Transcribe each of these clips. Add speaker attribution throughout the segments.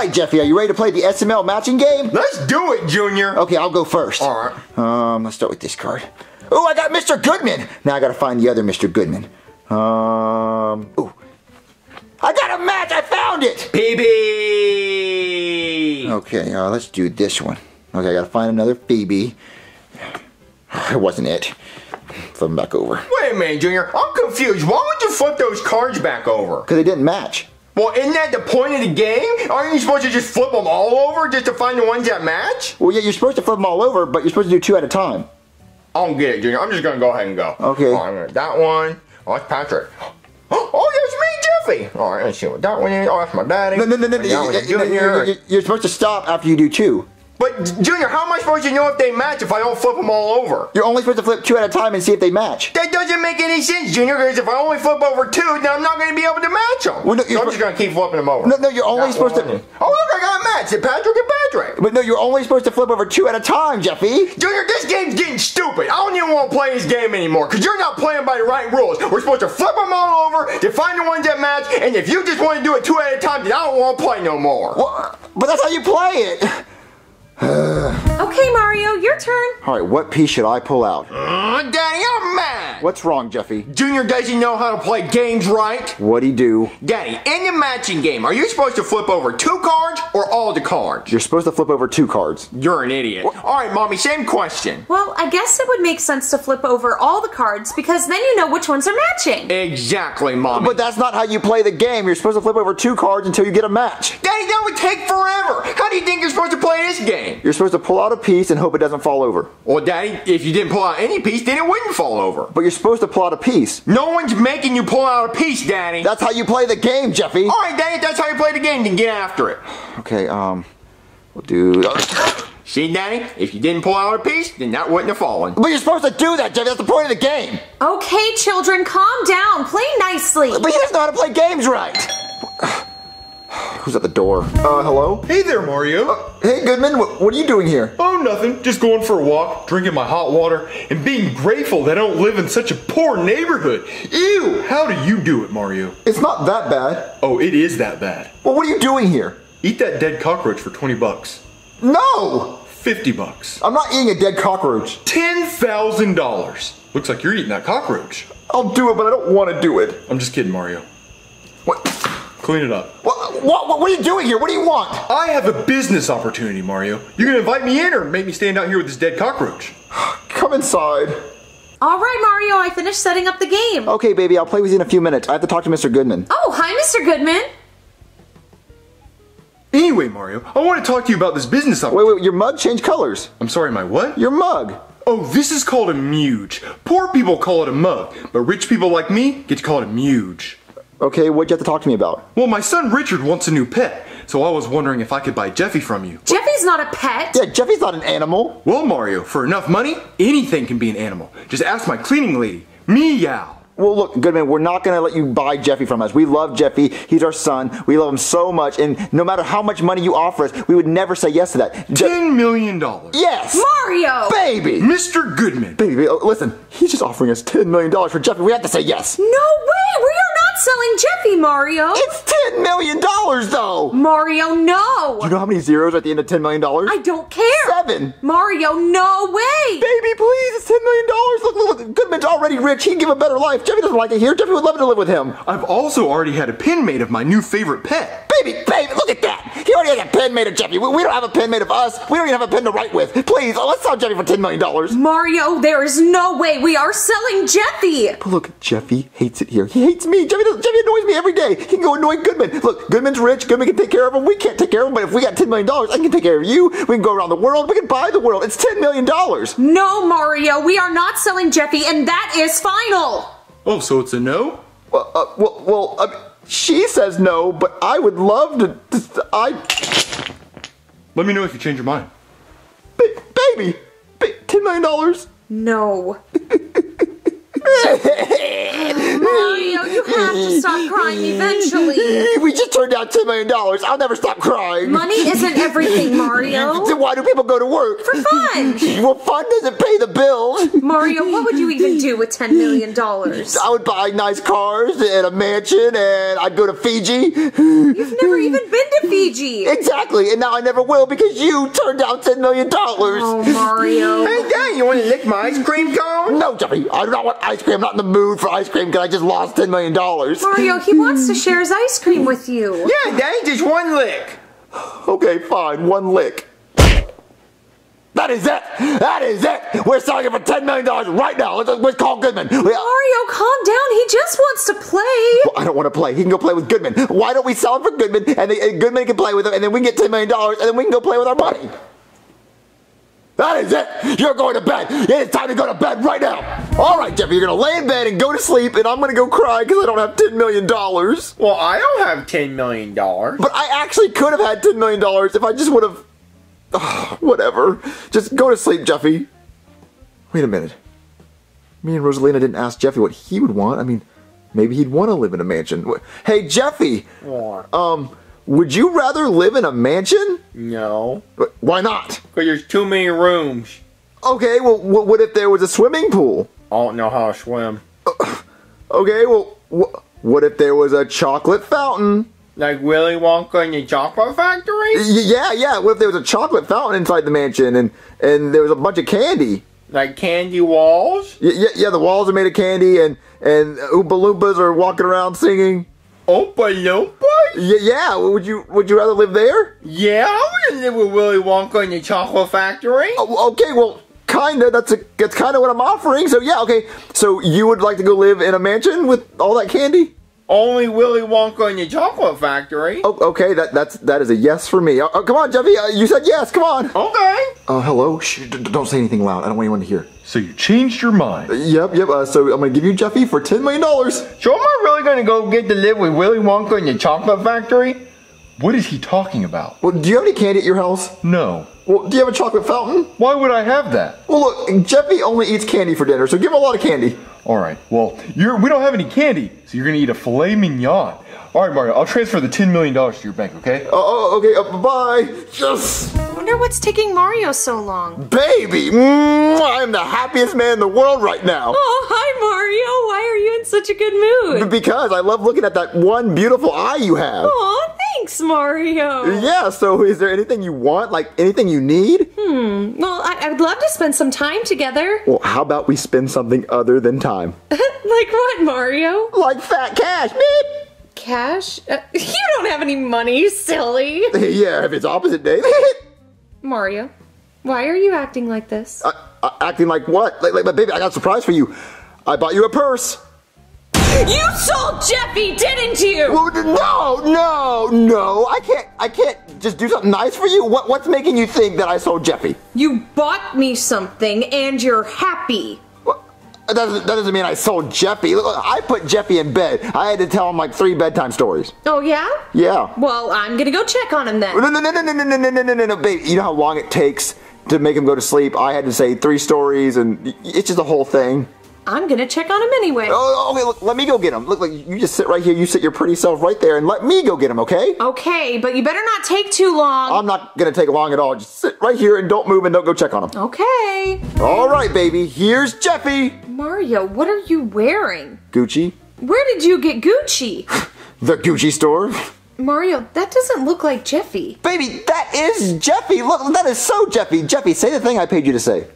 Speaker 1: right, Jeffy, are you ready to play the SML matching game?
Speaker 2: Let's do it, Junior.
Speaker 1: Okay, I'll go first.
Speaker 2: All right.
Speaker 1: Um, let's start with this card. Oh, I got Mr. Goodman. Now I gotta find the other Mr. Goodman. Um, ooh. I got a match. I found it.
Speaker 2: Phoebe.
Speaker 1: Okay, uh, let's do this one. Okay, I gotta find another Phoebe. It wasn't it. Flip them back over.
Speaker 2: Wait a minute, Junior. I'm confused. Why would you flip those cards back over?
Speaker 1: Because they didn't match.
Speaker 2: Well, isn't that the point of the game? Aren't you supposed to just flip them all over just to find the ones that match?
Speaker 1: Well, yeah, you're supposed to flip them all over, but you're supposed to do two at a time.
Speaker 2: I don't get it, Junior. I'm just gonna go ahead and go.
Speaker 1: Okay.
Speaker 2: All right, that one. Oh, that's Patrick. Oh, there's me, Jeffy. All right, let's see what that one is. Oh, that's my daddy.
Speaker 1: No, no, no, no.
Speaker 2: no, that
Speaker 1: you-
Speaker 2: one's
Speaker 1: you- you-
Speaker 2: Junior.
Speaker 1: you- You're supposed to stop after you do two.
Speaker 2: But, Junior, how am I supposed to know if they match if I don't flip them all over?
Speaker 1: You're only supposed to flip two at a time and see if they match.
Speaker 2: That doesn't make any sense, Junior, because if I only flip over two, then I'm not going to be able to match them.
Speaker 1: Well, no,
Speaker 2: so I'm just going to keep flipping them over.
Speaker 1: No, no, you're only
Speaker 2: That
Speaker 1: supposed to-
Speaker 2: Oh, look, I got a match. It's Patrick and Patrick.
Speaker 1: But no, you're only supposed to flip over two at a time, Jeffy.
Speaker 2: Junior, this game's getting stupid. I don't even want to play this game anymore because you're not playing by the right rules. We're supposed to flip them all over to find the ones that match, and if you just want to do it two at a time, then I don't want to play no more.
Speaker 1: Well, but that's how you play it. Uh.
Speaker 3: Okay, Mario, your turn.
Speaker 1: All right, what piece should I pull out?
Speaker 2: Uh, Daddy, I'm mad.
Speaker 1: What's wrong, Jeffy?
Speaker 2: Junior doesn't know how to play games right.
Speaker 1: What'd he do?
Speaker 2: Daddy, in the matching game, are you supposed to flip over two cards or all the cards?
Speaker 1: You're supposed to flip over two cards.
Speaker 2: You're an idiot. All right, Mommy, same question.
Speaker 3: Well, I guess it would make sense to flip over all the cards because then you know which ones are matching.
Speaker 2: Exactly, Mommy.
Speaker 1: But that's not how you play the game. You're supposed to flip over two cards until you get a match.
Speaker 2: Daddy, that would take forever. How do you think you're supposed to play this game?
Speaker 1: You're supposed to pull out a piece and hope it doesn't fall over.
Speaker 2: Well, Daddy, if you didn't pull out any piece, then it wouldn't fall over.
Speaker 1: But you're supposed to pull out a piece.
Speaker 2: No one's making you pull out a piece, Daddy.
Speaker 1: That's how you play the game, Jeffy.
Speaker 2: All right, Daddy, if that's how you play the game, then get after it.
Speaker 1: Okay, um, we'll do.
Speaker 2: See, Daddy, if you didn't pull out a piece, then that wouldn't have fallen.
Speaker 1: But you're supposed to do that, Jeffy. That's the point of the game.
Speaker 3: Okay, children, calm down. Play nicely.
Speaker 1: But he doesn't know how to play games right. Who's at the door? Uh, hello?
Speaker 4: Hey there, Mario.
Speaker 1: Hey, Goodman, what, what are you doing here?
Speaker 4: oh, nothing. Just going for a walk, drinking my hot water, and being grateful that I don't live in such a poor neighborhood. Ew! How do you do it, Mario?
Speaker 1: It's not that bad.
Speaker 4: Oh, it is that bad.
Speaker 1: Well, what are you doing here?
Speaker 4: Eat that dead cockroach for 20 bucks.
Speaker 1: No!
Speaker 4: 50 bucks.
Speaker 1: I'm not eating a dead cockroach.
Speaker 4: $10,000. Looks like you're eating that cockroach.
Speaker 1: I'll do it, but I don't want to do it.
Speaker 4: I'm just kidding, Mario.
Speaker 1: What?
Speaker 4: Clean it up.
Speaker 1: What, what, what, what are you doing here? What do you want?
Speaker 4: I have a business opportunity, Mario. You're gonna invite me in or make me stand out here with this dead cockroach?
Speaker 1: Come inside.
Speaker 3: All right, Mario, I finished setting up the game.
Speaker 1: Okay, baby, I'll play with you in a few minutes. I have to talk to Mr. Goodman.
Speaker 3: Oh, hi, Mr. Goodman.
Speaker 4: Anyway, Mario, I want to talk to you about this business opportunity.
Speaker 1: Wait, wait, your mug changed colors.
Speaker 4: I'm sorry, my what?
Speaker 1: Your mug.
Speaker 4: Oh, this is called a muge. Poor people call it a mug, but rich people like me get to call it a muge.
Speaker 1: Okay, what'd you have to talk to me about?
Speaker 4: Well, my son Richard wants a new pet, so I was wondering if I could buy Jeffy from you.
Speaker 3: Jeffy's not a pet.
Speaker 1: Yeah, Jeffy's not an animal.
Speaker 4: Well, Mario, for enough money, anything can be an animal. Just ask my cleaning lady, Meow.
Speaker 1: Well, look, Goodman, we're not gonna let you buy Jeffy from us. We love Jeffy. He's our son. We love him so much, and no matter how much money you offer us, we would never say yes to that. Je-
Speaker 4: Ten million dollars.
Speaker 1: yes,
Speaker 3: Mario!
Speaker 1: baby.
Speaker 4: Mr. Goodman.
Speaker 1: Baby, uh, listen, he's just offering us $10 million for Jeffy. We have to say yes.
Speaker 3: No way! We are not selling Jeffy, Mario!
Speaker 1: It's $10 million, though.
Speaker 3: Mario, no!
Speaker 1: You know how many zeros are at the end of $10 million?
Speaker 3: I don't care!
Speaker 1: Seven.
Speaker 3: Mario, no way!
Speaker 1: Baby, please, it's $10 million. Look, look, look, Goodman's already rich. He'd give a better life. Jeffy doesn't like it here. Jeffy would love to live with him.
Speaker 4: I've also already had a pin made of my new favorite pet.
Speaker 1: Baby, baby, look at that. He already has a pen made of Jeffy. We, we don't have a pen made of us. We don't even have a pen to write with. Please, let's sell Jeffy for $10 million.
Speaker 3: Mario, there is no way we are selling Jeffy!
Speaker 1: But look, Jeffy hates it here. He hates me. Jeffy, Jeffy annoys me every day. He can go annoy Goodman. Look, Goodman's rich. Goodman can take care of him. We can't take care of him. But if we got $10 million, I can take care of you. We can go around the world. We can buy the world. It's $10 million.
Speaker 3: No, Mario, we are not selling Jeffy, and that is final!
Speaker 4: Oh, so it's a no?
Speaker 1: Well, uh, well, well uh, she says no, but I would love to. to I.
Speaker 4: Let me know if you change your mind.
Speaker 1: Ba- baby! Ba- $10 million.
Speaker 3: No. Mario, you have to stop crying eventually.
Speaker 1: We just turned down $10 million. I'll never stop crying.
Speaker 3: Money isn't everything, Mario.
Speaker 1: Then why do people go to work?
Speaker 3: For fun.
Speaker 1: Well, fun doesn't pay the bills.
Speaker 3: Mario, what would you even do with $10 million?
Speaker 1: I would buy nice cars and a mansion, and I'd go to Fiji.
Speaker 3: You've never even been to Fiji.
Speaker 1: Exactly, and now I never will because you turned down $10 million.
Speaker 3: Oh, Mario.
Speaker 2: Hey, Dad, you want to lick my ice cream cone?
Speaker 1: No, Jeffy, I do not want ice cream. I'm not in the mood for ice cream because I just lost $10 million.
Speaker 3: Mario, he wants to share his ice cream with you.
Speaker 2: Yeah, Daddy, just one lick.
Speaker 1: Okay, fine, one lick. That is it! That is it! We're selling it for $10 million right now. Let's, let's call Goodman. We-
Speaker 3: Mario, calm down. He just wants to play.
Speaker 1: I don't want to play. He can go play with Goodman. Why don't we sell it for Goodman and, they, and Goodman can play with him and then we can get $10 million and then we can go play with our money? That is it. You're going to bed. It is time to go to bed right now. All right, Jeffy, you're going to lay in bed and go to sleep and I'm going to go cry because I don't have $10 million.
Speaker 2: Well, I don't have $10 million.
Speaker 1: But I actually could have had $10 million if I just would have. Ugh, whatever. Just go to sleep, Jeffy. Wait a minute. Me and Rosalina didn't ask Jeffy what he would want. I mean, maybe he'd want to live in a mansion. Hey, Jeffy,
Speaker 2: What?
Speaker 1: um, would you rather live in a mansion?
Speaker 2: No.
Speaker 1: Wh- Why not?
Speaker 2: Because there's too many rooms.
Speaker 1: Okay, well, what if there was a swimming pool?
Speaker 2: I don't know how to swim.
Speaker 1: Uh, okay, well, wh- what if there was a chocolate fountain?
Speaker 2: Like Willy Wonka and the Chocolate Factory?
Speaker 1: Y- yeah, yeah. What if there was a chocolate fountain inside the mansion and and there was a bunch of candy?
Speaker 2: Like candy walls?
Speaker 1: Y- Yeah, yeah, the walls are made of candy, and and Oompa Loompas are walking around singing.
Speaker 2: Opa Loompa?
Speaker 1: Yeah, yeah. Would you would you rather live there?
Speaker 2: Yeah, I live with Willy Wonka and the Chocolate Factory.
Speaker 1: Oh, okay, well, kinda. That's a that's kind of what I'm offering. So yeah, okay. So you would like to go live in a mansion with all that candy?
Speaker 2: Only Willy Wonka and the Chocolate Factory.
Speaker 1: Oh, okay. That that's that is a yes for me. Oh, oh, come on, Jeffy. Uh, you said yes. Come on.
Speaker 2: Okay.
Speaker 1: Uh, hello. Shh, don't say anything loud. I don't want anyone to hear.
Speaker 4: So you changed your mind.
Speaker 1: Yep, yep. Uh, so I'm gonna give you Jeffy for ten million dollars.
Speaker 2: So am I really gonna go get to live with Willy Wonka in the Chocolate Factory?
Speaker 4: What is he talking about?
Speaker 1: Well, do you have any candy at your house?
Speaker 4: No.
Speaker 1: Well, do you have a chocolate fountain?
Speaker 4: Why would I have that?
Speaker 1: Well, look, Jeffy only eats candy for dinner, so give him a lot of candy.
Speaker 4: All right. Well, you're we don't have any candy, so you're gonna eat a filet mignon. All right, Mario. I'll transfer the ten million dollars to your bank. Okay?
Speaker 1: Oh, oh, okay. Uh, bye. Yes,
Speaker 3: I wonder what's taking Mario so long.
Speaker 1: baby. Mm, I'm the happiest man in the world right now.
Speaker 3: Oh, hi, Mario. Why are you in such a good mood?
Speaker 1: Because I love looking at that one beautiful eye you have.
Speaker 3: Oh, thanks, Mario.
Speaker 1: Yeah. So, is there anything you want? Like anything you need?
Speaker 3: Hmm, well, I, I would love to spend some time together.
Speaker 1: Well, how about we spend something other than time?
Speaker 3: like what, Mario?
Speaker 1: Like fat cash, beep.
Speaker 3: Cash? Uh, you don't have any money, silly.
Speaker 1: yeah, if it's opposite day.
Speaker 3: Mario, why are you acting like this?
Speaker 1: uh, uh, acting like what? Like, like, but baby, I got a surprise for you. I bought you a purse.
Speaker 3: You sold Jeffy, didn't you?
Speaker 1: Well, No, no, no. I can't. I can't just do something nice for you. What, what's making you think that I sold Jeffy?
Speaker 3: You bought me something and you're happy.
Speaker 1: That doesn't, that doesn't mean I sold Jeffy. I put Jeffy in bed. I had to tell him like three bedtime stories.
Speaker 3: Oh, yeah?
Speaker 1: Yeah.
Speaker 3: Well, I'm gonna go check on him then.
Speaker 1: No, no, no, no, no, no, no, no, no, no, no, no, babe. You know how long it takes to make him go to sleep? I had to say three stories, and it's just a whole thing.
Speaker 3: I'm gonna check on him anyway.
Speaker 1: Oh, okay. Look, let me go get him. Look, like you just sit right here. You sit your pretty self right there, and let me go get him. Okay?
Speaker 3: Okay, but you better not take too long.
Speaker 1: I'm not gonna take long at all. Just sit right here and don't move and don't go check on him.
Speaker 3: okay.
Speaker 1: All right, baby. Here's Jeffy.
Speaker 3: Mario, what are you wearing?
Speaker 1: Gucci.
Speaker 3: Where did you get Gucci?
Speaker 1: The Gucci store.
Speaker 3: Mario, that doesn't look like Jeffy.
Speaker 1: Baby, that is Jeffy. Look, that is so Jeffy. Jeffy, say the thing I paid you to say.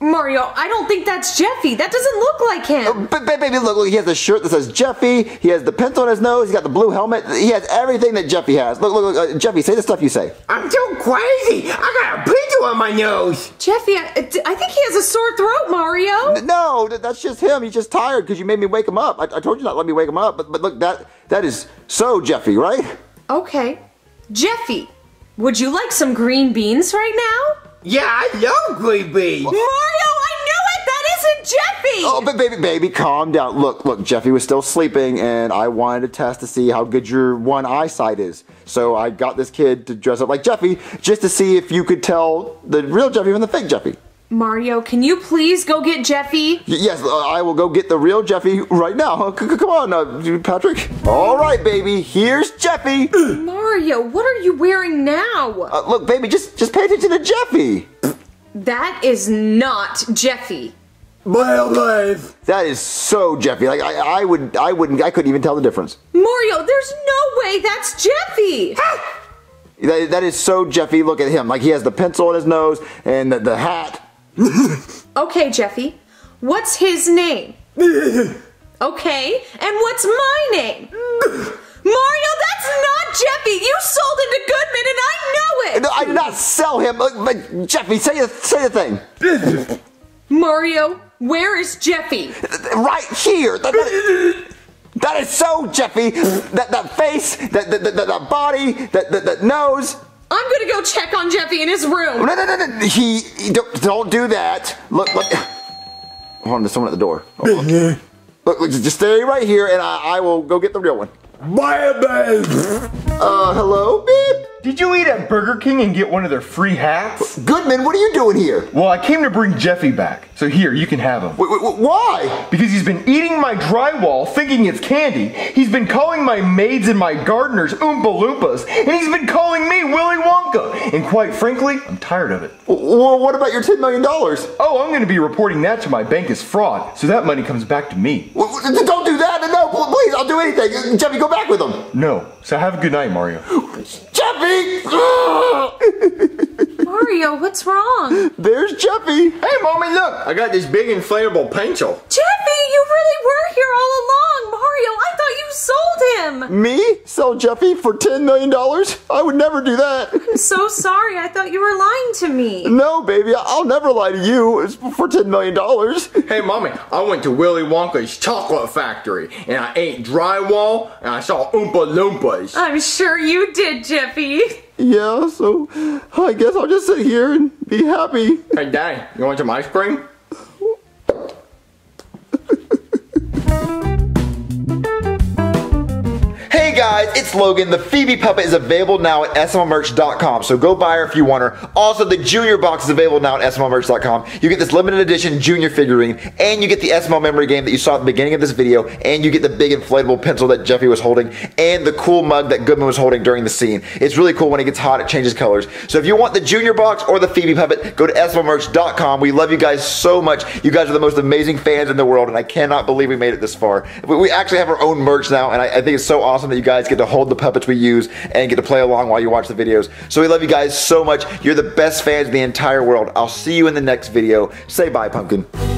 Speaker 3: Mario, I don't think that's Jeffy. That doesn't look like him.
Speaker 1: But baby, look, look, he has the shirt that says Jeffy. He has the pencil on his nose. He's got the blue helmet. He has everything that Jeffy has. Look, look, look. Uh, Jeffy, say the stuff you say.
Speaker 2: I'm too crazy. I got a picture on my nose.
Speaker 3: Jeffy, I, I think he has a sore throat, Mario.
Speaker 1: No, that, that's just him. He's just tired because you made me wake him up. I, I told you not to let me wake him up. But, but look, that that is so Jeffy, right?
Speaker 3: Okay. Jeffy, would you like some green beans right now?
Speaker 2: Yeah, I love green beans.
Speaker 3: Mario, I knew it! That isn't Jeffy!
Speaker 1: Oh, but baby, baby, calm down. Look, look, Jeffy was still sleeping, and I wanted to test to see how good your one eyesight is. So I got this kid to dress up like Jeffy just to see if you could tell the real Jeffy from the fake Jeffy.
Speaker 3: Mario, can you please go get Jeffy?
Speaker 1: Y- Yes, uh, I will go get the real Jeffy right now. C- come on, uh, Patrick. All right, baby. Here's Jeffy.
Speaker 3: Mario, what are you wearing now?
Speaker 1: Uh, look, baby, just just pay attention to Jeffy.
Speaker 3: That is not Jeffy.
Speaker 2: Well, Dave.
Speaker 1: That is so Jeffy. Like I, I would, I wouldn't, I couldn't even tell the difference.
Speaker 3: Mario, there's no way that's Jeffy.
Speaker 1: That, that is so Jeffy. Look at him. Like he has the pencil in his nose and the, the hat.
Speaker 3: Okay, Jeffy. What's his name? Okay, and what's my name? Mario, that's not Jeffy. You sold it to Goodman, and I know it.
Speaker 1: No, I did not sell him. Uh, but Jeffy, say the say the thing.
Speaker 3: Mario, where is Jeffy?
Speaker 1: Right here. That, that- that is so Jeffy. That that face, that that, that, that body, that, that that nose.
Speaker 3: I'm gonna go check on Jeffy in his room.
Speaker 1: No, no, no, no. He, he don't, don't do that. Look, look. Hold on, there's someone at the door. Oh, look. Look, look, just stay right here, and I, I will go get the real one.
Speaker 2: Bye, Dave.
Speaker 1: Uh, hello, babe.
Speaker 4: Did you eat at Burger King and get one of their free hats?
Speaker 1: Goodman, what are you doing here?
Speaker 4: Well, I came to bring Jeffy back. So here, you can have him.
Speaker 1: Wait, wait, wait, why?
Speaker 4: Because he's been eating my drywall thinking it's candy. He's been calling my maids and my gardeners Oompa Loompas. And he's been calling me Willy Wonka. And quite frankly, I'm tired of it.
Speaker 1: Well, what about your $10 million?
Speaker 4: Oh, I'm going to be reporting that to my bank as fraud. So that money comes back to me.
Speaker 1: Well, Don't do that. No, please, I'll do anything. Jeffy, go back with him.
Speaker 4: No. So have a good night, Mario.
Speaker 1: Jeffy!
Speaker 3: Mario, what's wrong?
Speaker 1: There's Jeffy.
Speaker 2: Hey, mommy, look. I got this big inflatable pencil.
Speaker 3: Jeffy, you really were here all along. Mario, I thought you sold him.
Speaker 1: Me? Sell Jeffy for $10 million? I would never do that.
Speaker 3: I'm so sorry. I thought you were lying to me.
Speaker 1: No, baby, I'll never lie to you It's for $10 million.
Speaker 2: Hey, mommy, I went to Willy Wonka's chocolate factory and I ate drywall and I saw Oompa Loompas.
Speaker 3: I'm sure you did, Jeffy.
Speaker 1: Yeah, so I guess I'll just sit here and be happy.
Speaker 2: Hey, Daddy, you want some ice cream?
Speaker 1: Guys, it's Logan. The Phoebe puppet is available now at smlmerch.com, so go buy her if you want her. Also, the Junior box is available now at smlmerch.com. You get this limited edition Junior figurine, and you get the SML memory game that you saw at the beginning of this video, and you get the big inflatable pencil that Jeffy was holding, and the cool mug that Goodman was holding during the scene. It's really cool when it gets hot, it changes colors. So if you want the Junior box or the Phoebe puppet, go to smlmerch.com. We love you guys so much. You guys are the most amazing fans in the world, and I cannot believe we made it this far. We- actually have our own merch now, and I, think it's so awesome that you guys get to hold the puppets we use and get to play along while you watch the videos. So we love you guys so much. You're the best fans in the entire world. I'll see you in the next video. Say bye, Pumpkin.